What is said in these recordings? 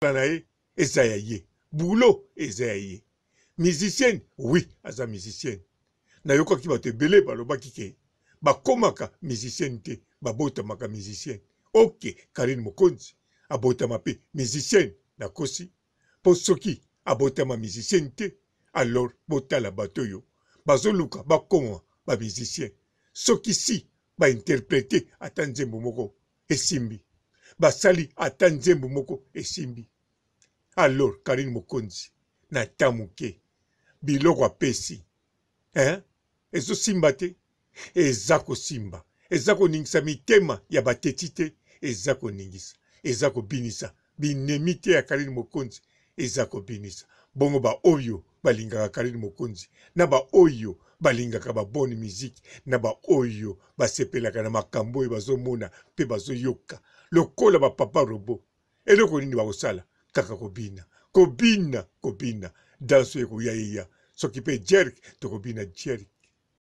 musala na ye eza ya ye boulot eza ya ye musicienne oui aza musicienne nayokaki bato ebele balobaki ke bakomaka musicienne te babotamaka musicienne ok karine mokonzi abotama pe musicienne nakosi po soki abotama musicienne te alors botala bato oyo bazoluka bakoma ba musicien soki si ba interprete ata nzembo moko esimbi basali ata nzembo moko esimbi alors karine mokonzi na ta moke biloko apesi eh? ezosimba te eza kosimba eza koningisa mitema ya bateti te eza koningisa eza kobinisa Binemi te ya Carine Mokonzi ezakobinisa bongo ba oyo balingaka Carine Mokonzi na ba oyo balingaka ba bonne musique na ba oyo basepelaka na makambo oyo bazomona pe bazoyoka lokola ba papa robot eloko nini bakosala kaka kobina kobina kobina danse oyo ekoya eya soki pe jerk tokobina jerk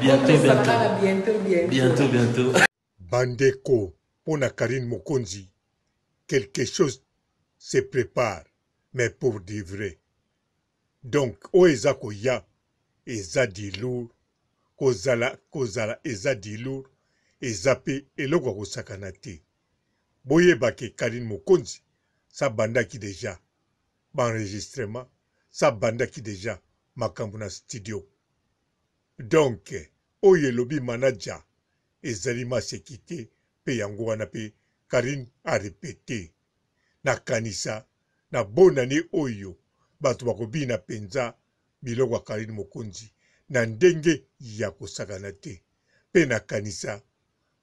bientôt bientôt bientôt bientôt bandeko mpo na karine mokonzi quelque chose se prépare mais pour du vrai donc oyo eza koya eza du lourd kozala kozala eza du lourd eza mpe eloko ya kosakana te boyeba ke karine mokonzi sa bandaki deja ba enregistrement sa abandaki dejà makambu na studio donc oyo elobi manager ezali maseki te pe yango wana pe Carine a repete na kanisa na bonne annee oyo batu bakobina penza biloko ya Carine Mokonzi na ndenge ya kosakana te pe na kanisa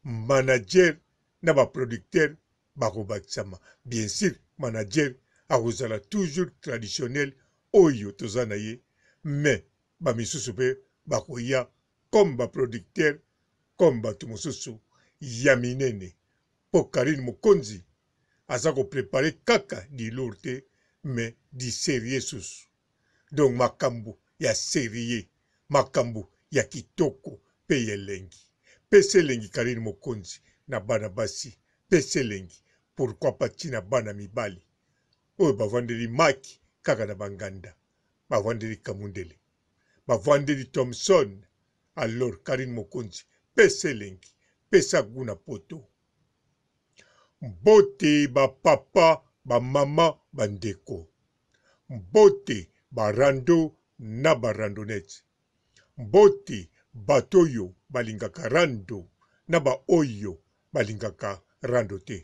manager na ba producteur bakobakisama bien sur manager akozala toujours traditionnel oyo toza na ye mais ba misusu pe bakoya comme ba producteur comme batu mosusu ya minene po Carine Mokonzi aza ko preparer kaka du lourd te mais du serieux susu. donc makambu ya serieux makambu ya kitoko pe ya elengi pesa elengi carine mokonzi na bana basi pesa elengi pourquoi pas ti na bana mibali oyo bavandeli maki kaka na ba nganda bavandeli kamundele bavandeli thomson alors carine mokonzi pesa elengi pesa gout na poto mbote ba papa ba maman ba ndeko Mbote ba rando na ba randonnette. Mbote bato oyo balingaka rando na ba oyo balingaka rando te.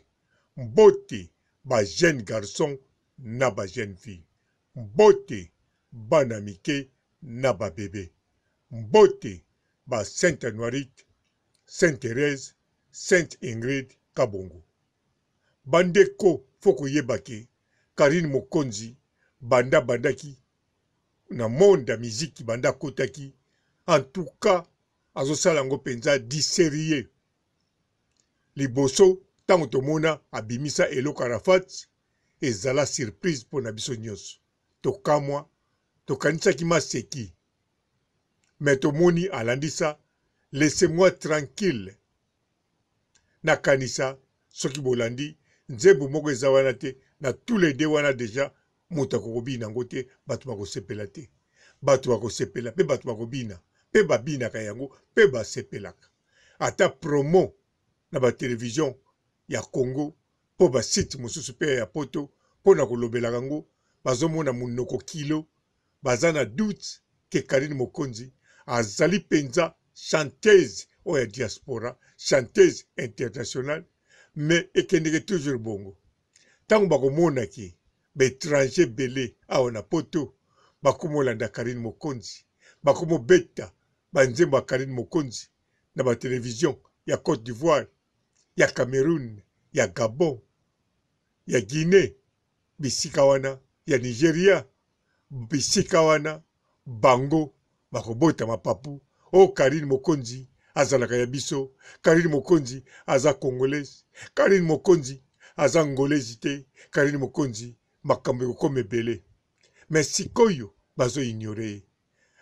Mbote ba jeunes garçons na ba jeunes filles. Mbote bana mike na ba bebe. Mbote ba Sainte Anoirique, Sainte Therèse, Sainte Ingrid, Kabongo. Bandeko faut koyeba ke Carine Mokonzi banda abandaki na monde ya miziki banda akotaki en tout cas azosala yango mpenza du serieux liboso ntango tomona abimisa eloko Arafat ezala surprise mpo na biso nyonso tokamwa tokanisaki maseki me tomoni alandisa laissez-moi tranquille nakanisa soki bolandi nzembo moko eza wana te na tous les deux wana deja moto akokobina yango te bato bakosepela te bato bakosepela mpe bato bakobina mpe babinaka yango mpe basepelaka ata promo na batelevizio ya congo mpo basite mosusu mpe ya poto mpo na kolobelaka yango bazomona monoko kilo baza na doute que Carine Mokonzi azali penza chanteuse oyo ya diaspora, chanteuse internationale mais ekendeke toujours bongo. Tango bakomona que ba etrangers ebele awa na poto bakomolanda Carine Mokonzi, bakomobeta ba nzembo ya Carine Mokonzi na ba televisions ya Cote d'Ivoire, ya Cameroun, ya Gabon, ya Guinee, bisika wana ya Nigeria, bisika wana bango bakobota mapapu. Oh Carine Mokonzi azalaka ya biso, Carine Mokonzi aza Congolese, Carine Mokonzi aza Ngolezi te, Carine Mokonzi makambo ekokoma ebele. Mais sikoyo bazo ignorer ye.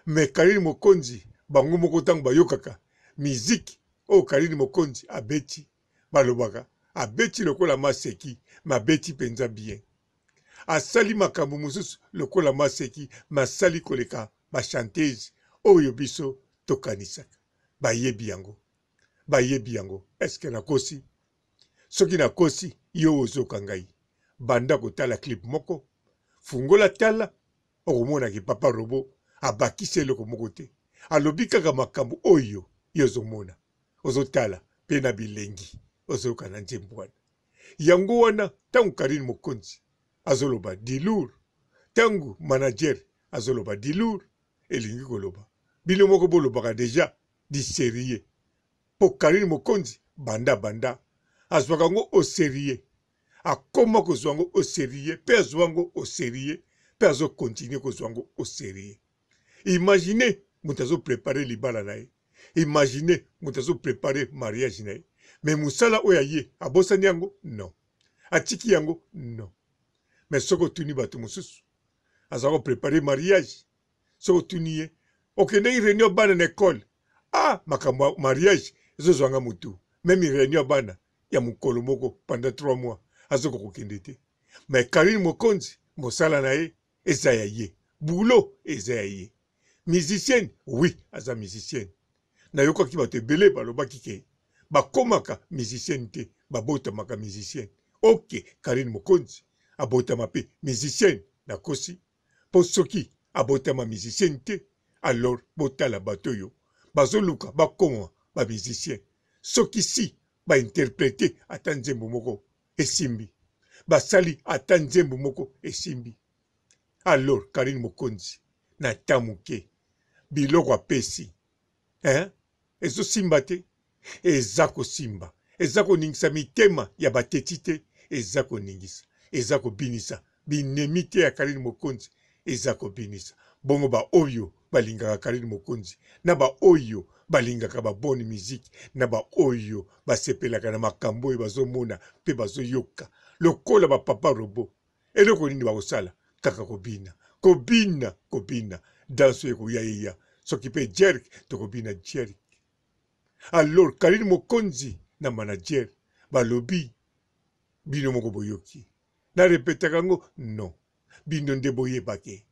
Mais Carine Mokonzi bango moko tango bayokaka musique oyo Carine Mokonzi abeti, balobaka abeti lokola maseki mais abeti penza bien asali makambu mususu lokola maseki mais asali koleka ba chanteuse oyo biso tokanisaka bayebi yango bayebi yango eske nakosi soki nakosi yo ozoka ngai banda kotala clip moko fungola tala okomona ke papa robo abakisi eloko moko te alobi kaka makambu oyo yo ozomona ozotala pe na bilengi ozoyoka na nzembo wana yango wana ntango karine mokonzi azoloba dilour ntango manager azoloba dilour elingi koloba bino moko bolobaka deja diserie mpo karine mokonzi banda banda azwaka yango oserie akoma kozwa yango oserie mpe azwa yango oserie mpe azokontinue kozwa yango oserie imagine moto azoprepare libala na ye imagine moto azo prepare mariage na ye mais mosala oyo aye abosani yango non atiki yango non mais soki otuni bato mosusu aza koprepare mariage soki otuni ye okendeki réunion ya bana na ekole ah makambo ya mariage ezozwa nga motu meme réunion ya bana ya mokolo moko pendant 3 mois azoka kokende te mais karine mokonzi mosala na ye eza ya ye boulot eza ya ye musicienne oui aza musicienne nayokaki bato ebele balobaki ke bakomaka musicienne te babotamaka musicienne ok karine mokonzi abotama mpe musicienne nakosi mpo soki abotama musicienne te alors botala bato oyo bazoluka bakoma bamusicien soki si bainterprete ata nzembo moko esimbi basali ata nzembo moko esimbi alors Carine Mokonzi na temps muke biloko apesi hein? ezosimba te eza kosimba eza koningisa mitema ya bateti te eza koningisa eza kobinisa binemi te ya Carine Mokonzi eza kobinisa bongo baoyo balingaka Carine Mokonzi na baoyo balingaka ba bonne musique na baoyo basepelaka na makambo oyo bazomona mpe bazoyoka lokola ba papa robot eloko nini bakosala kaka kobina kobina kobina danso ekoya eya soki mpe jerk tokobina jerk alors kalini mokonzi na manager balobi bino moko boyoki na repetaka yango non bino nde boyebake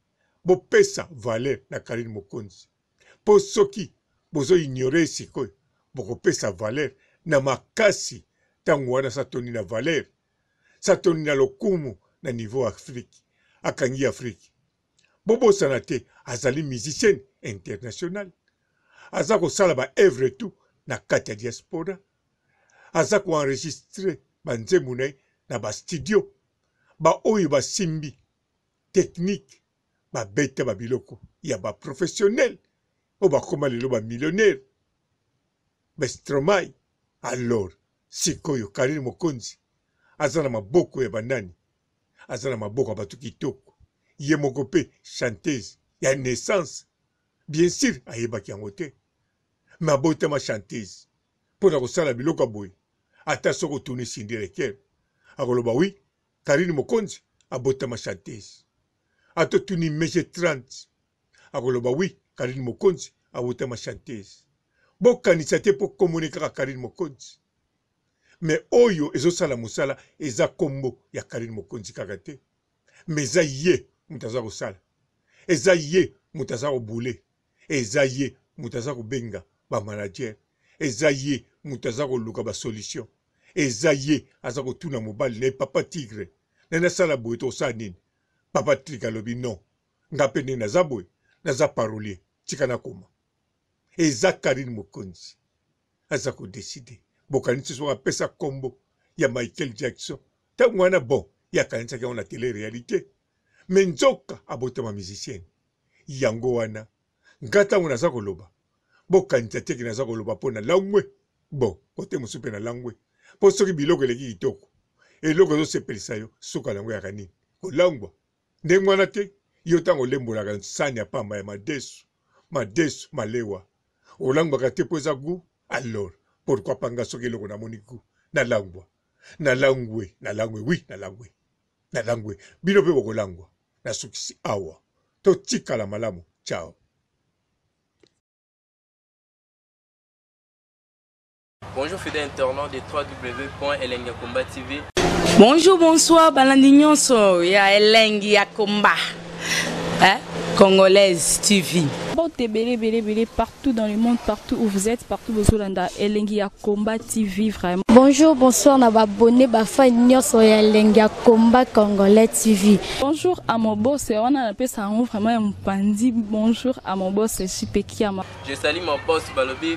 bopesa valeur na kalini mokonzi mpo soki bozo ignore sikoyo bokopesa valeur na makasi ntango wana satoni na valeur Satondi na lokumu na niveau Afrique. Akangi Afrique. Bobosana te azali musicien international. Aza kosala ba œuvre tout na kati ya diaspora. Aza ko enregistrer ba nzembo na ye na ba studio. Ba oyo basimbi technique babeta ba biloko ya ba professionnel oyo bakoma lelo ba millionnaire. Bestromai Alors sikoyo Carine Mokonzi aza na maboko ya banani? Aza na maboko ya batu kitoko, ye moko pe chanteuse ya naissance. Bien sur ayebaki yango te mais abotama chanteuse po na kosala biloko ya boye. Ata soki otuni Cindy Leker akoloba oui Carine Mokonzi abotama chanteuse. Ata otuni Mege 30 akoloba oui Carine Mokonzi awuta ma chanteuse bokanisa te mpo kombo ne kaka Carine Mokonzi me oyo ezosala mosala eza kombo ya Carine Mokonzi kaka te me eza ye moto aza kosala eza ye moto aza kobule eza ye moto aza kobenga bamanager eza ye moto aza koluka basolution eza ye aza kotuna mobali na ye papa tigre nani asala boye tokosala nini papa tigre alobi non Nga pe ndenge naza boye naza parolier tika nakoma eza Carine Mokonzi aza ko decide bokanisi soki apesa kombo ya Michael Jackson tango wana bon ye akanisaki yango na tele realite me nzoka abotama musicienne yango wana nga tango naza koloba bokanisa te ke naza koloba po na langwe bon kote mosusu pe na langwe po soki biloko eleki kitoko eloko ezosepelisa yo suka na yango yaka nini kolangwa Ndenge wana te, yo ntango olembolaka nsani ya pamba ya madesu, madesu, malewa, olangwaka te mpo eza gout? Alors, pourquoi pas nga soki eloko namoni gout, nalangwa, nalangwe, nalangwe, oui, nalangwe, nalangwe, bino mpe bokolangwa. Nasukisi awa. Totikala malamu. Ciao. Bonjour fidèle internaute de www.elengiakombatv. Bonjour, bonsoir, balandi nyonso ya elengi ya komba. Hein? Congolaise TV. Bote belé belé belé partout dans le monde, partout où vous êtes, partout où vous êtes, elengi ya combat TV vraiment. Bonjour, bonsoir na ba abonné ba fan nyonso ya elengi ya combat congolais TV. Bonjour à mon boss, on a appelé ça vraiment un pandi. Bonjour à mon boss, Chipekiama. Je salue mon boss Balobi.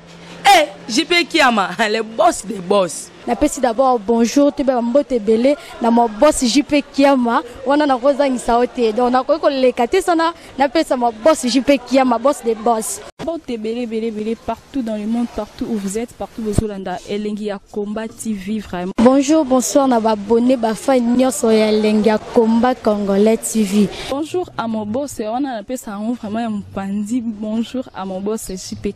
Eh, JP Kiama, le boss des boss. napesi d'abord bonjour toyebaka mbote ebele na mabosi jp kiama wana nakozangisa yo te donc nakoki koleka te sana napesa mabosi jp kiama boss de boss mbote ebele ebele ebele partout dans le monde partout où vous êtes partout bozolanda elengi ya combat tv vraiment bonjour bonsoir na babone bafai nyonso ya elengi ya combat congolais tv bonjour à mon boss wana napesa yango vraiment ya mopanzi bonjour à mon boss jp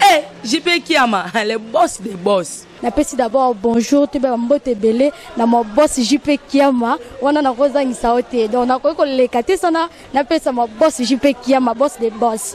Eh, JP Kiama, le boss des boss. napesi d'abord bonjour toyeba bambote ebele na mabosi jp kiama wana nakozangisa yo te donc nakoki koleka te sana napesa mabosi jp kiama boss de boss